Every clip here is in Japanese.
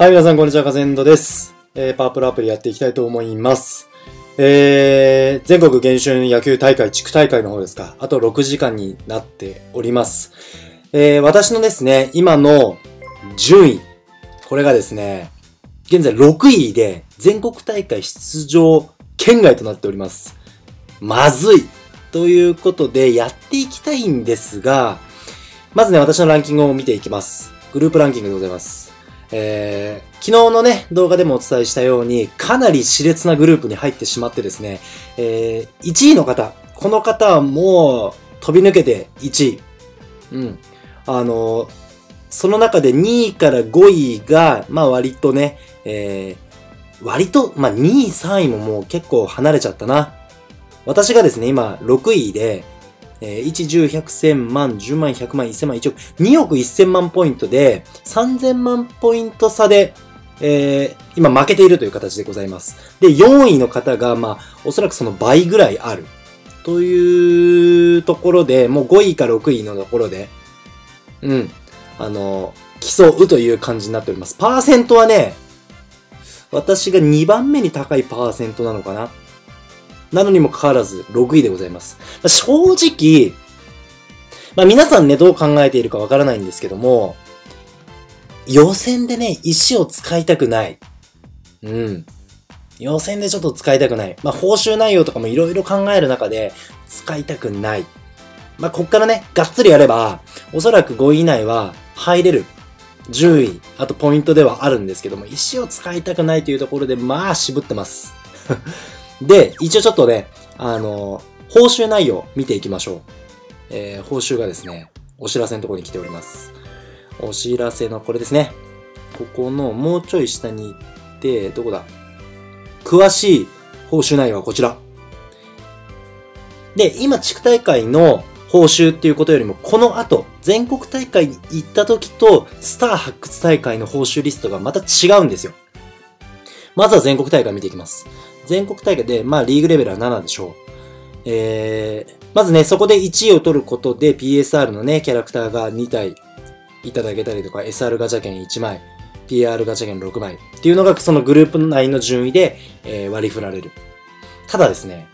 はい、皆さん、こんにちは。カゼンドです。えー、パープロアプリやっていきたいと思います。えー、全国原春野球大会、地区大会の方ですか。あと6時間になっております。えー、私のですね、今の順位。これがですね、現在6位で全国大会出場圏外となっております。まずいということで、やっていきたいんですが、まずね、私のランキングを見ていきます。グループランキングでございます。えー、昨日のね、動画でもお伝えしたように、かなり熾烈なグループに入ってしまってですね、えー、1位の方、この方はもう飛び抜けて1位。うん。あのーその中で2位から5位が、まあ割とね、えー、割と、まあ2位、3位ももう結構離れちゃったな。私がですね、今6位で、えー、1、10、100、千万、10万、100万、1000万、1億、2億1000万ポイントで、3000万ポイント差で、えー、今負けているという形でございます。で、4位の方が、まあ、おそらくその倍ぐらいある。というところで、もう5位か6位のところで、うん、あの、競うという感じになっております。パーセントはね、私が2番目に高いパーセントなのかななのにもかかわらず6位でございます。ま正直、まあ皆さんね、どう考えているかわからないんですけども、予選でね、石を使いたくない。うん。予選でちょっと使いたくない。まあ報酬内容とかもいろいろ考える中で、使いたくない。まあこっからね、がっつりやれば、おそらく5位以内は入れる。10位、あとポイントではあるんですけども、石を使いたくないというところで、まあ渋ってます。で、一応ちょっとね、あの、報酬内容見ていきましょう。えー、報酬がですね、お知らせのところに来ております。お知らせのこれですね。ここのもうちょい下に行って、どこだ？詳しい報酬内容はこちら。で、今地区大会の報酬っていうことよりも、この後、全国大会に行った時と、スター発掘大会の報酬リストがまた違うんですよ。まずは全国大会見ていきます。全国大会で、まあ、リーグレベルは7でしょう。えー、まずね、そこで1位を取ることで PSR のね、キャラクターが2体いただけたりとか、SR ガチャ券1枚、PR ガチャ券6枚っていうのがそのグループ内の順位で、えー割り振られる。ただですね、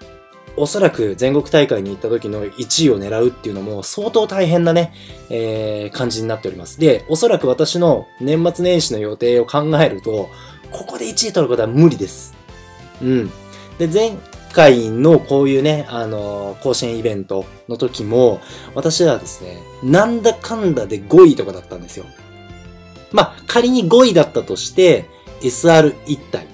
おそらく全国大会に行った時の1位を狙うっていうのも相当大変なね、えー感じになっております。で、おそらく私の年末年始の予定を考えると、ここで1位取ることは無理です。うん。で、前回のこういうね、あのー甲子園イベントの時も、私はですね、なんだかんだで5位とかだったんですよ。まあ、仮に5位だったとして、SR1 体。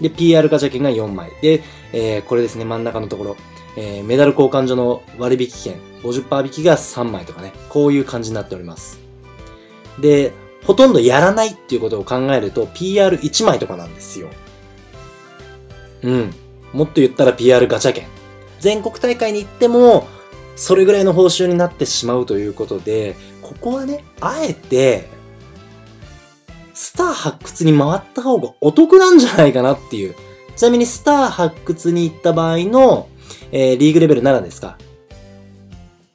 で、PR ガチャ券が4枚。で、えーこれですね、真ん中のところ。えーメダル交換所の割引券、50%引きが3枚とかね、こういう感じになっております。で、ほとんどやらないっていうことを考えると、PR1 枚とかなんですよ。うん。もっと言ったら PR ガチャ券。全国大会に行っても、それぐらいの報酬になってしまうということで、ここはね、あえて、スター発掘に回った方がお得なんじゃないかなっていう。ちなみにスター発掘に行った場合の、えーリーグレベル7ですか？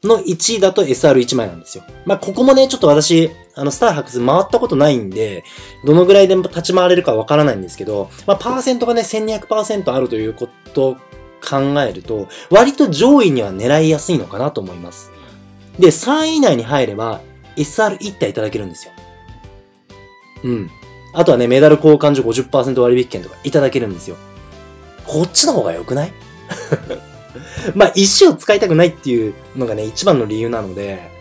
の1位だと SR1 枚なんですよ。まあ、ここもね、ちょっと私、あの、スター発掘回ったことないんで、どのぐらいで立ち回れるかわからないんですけど、まあ、パーセントがね、1200%あるということを考えると、割と上位には狙いやすいのかなと思います。で、3位以内に入れば、SR1 体いただけるんですよ。うん。あとはね、メダル交換所50%割引券とかいただけるんですよ。こっちの方が良くない？まあ、石を使いたくないっていうのがね、一番の理由なので、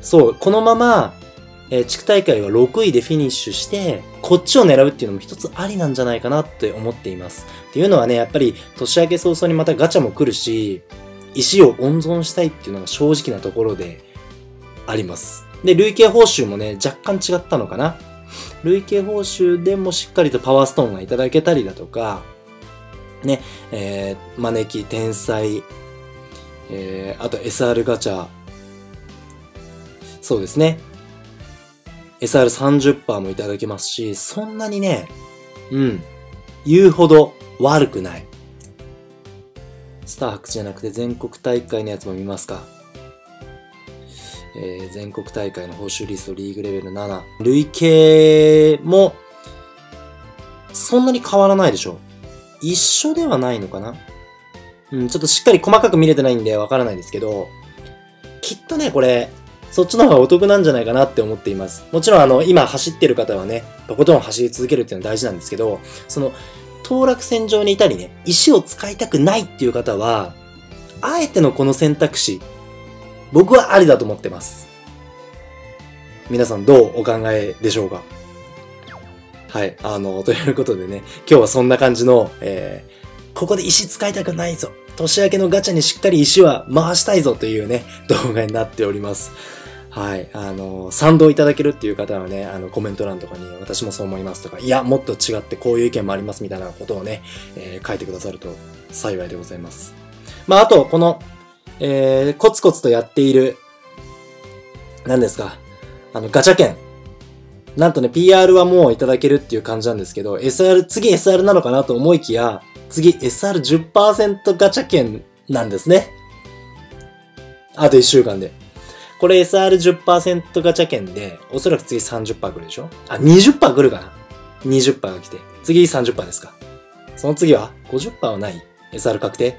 そう、このまま、えー地区大会は6位でフィニッシュして、こっちを狙うっていうのも一つありなんじゃないかなって思っています。っていうのはね、やっぱり年明け早々にまたガチャも来るし、石を温存したいっていうのが正直なところであります。で、累計報酬もね、若干違ったのかな。累計報酬でもしっかりとパワーストーンがいただけたりだとか、ね、えー、招き、天才、えー、あと SR ガチャ、そうですね。SR30% もいただけますし、そんなにね、うん、言うほど悪くない。スター博じゃなくて全国大会のやつも見ますか。えー、全国大会の報酬リストリーグレベル7。累計も、そんなに変わらないでしょ。一緒ではないのかなうん、ちょっとしっかり細かく見れてないんでわからないですけど、きっとね、これ、そっちの方がお得なんじゃないかなって思っています。もちろんあの、今走ってる方はね、とことん走り続けるっていうのは大事なんですけど、その、当落線上にいたりね、石を使いたくないっていう方は、あえてのこの選択肢、僕はありだと思ってます。皆さんどうお考えでしょうか？はい。あの、ということでね、今日はそんな感じの、えー、ここで石使いたくないぞ。年明けのガチャにしっかり石は回したいぞというね、動画になっております。はい。あの、賛同いただけるっていう方はね、あの、コメント欄とかに私もそう思いますとか、いや、もっと違ってこういう意見もありますみたいなことをね、えー、書いてくださると幸いでございます。まあ、あと、この、えー、コツコツとやっている、何ですか、あの、ガチャ券。なんとね、PR はもういただけるっていう感じなんですけど、SR、次 SR なのかなと思いきや、次 SR10% ガチャ券なんですね。あと1週間で。これ SR10% ガチャ券で、おそらく次30%来るでしょ？あ、20%来るかな ?20% が来て。次30%ですか。その次は ?50% はない ?SR 確定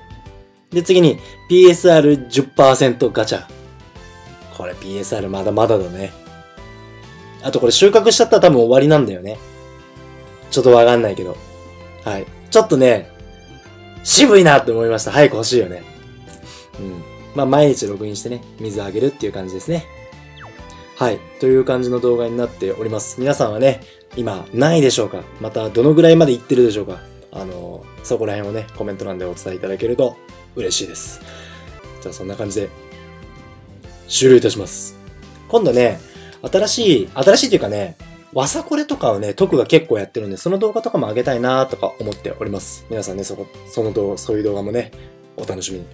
で、次に PSR10% ガチャ。これ PSR まだまだだね。あとこれ収穫しちゃったら多分終わりなんだよね。ちょっとわかんないけど。はい。ちょっとね、渋いなって思いました。早く欲しいよね。うん。まあ、毎日ログインしてね、水あげるっていう感じですね。はい。という感じの動画になっております。皆さんはね、今、何位でしょうか？また、どのぐらいまで行ってるでしょうか？あの、そこら辺をね、コメント欄でお伝えいただけると嬉しいです。じゃあ、そんな感じで、終了いたします。今度ね、新しい、新しいというかね、わさこれとかをね、徳が結構やってるんで、その動画とかも上げたいなとか思っております。皆さんね、そこ、その動画、そういう動画もね、お楽しみに。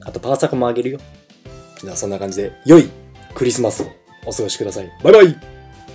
あと、パーサコもあげるよ。じゃあ、そんな感じで、良いクリスマスをお過ごしください。バイバイ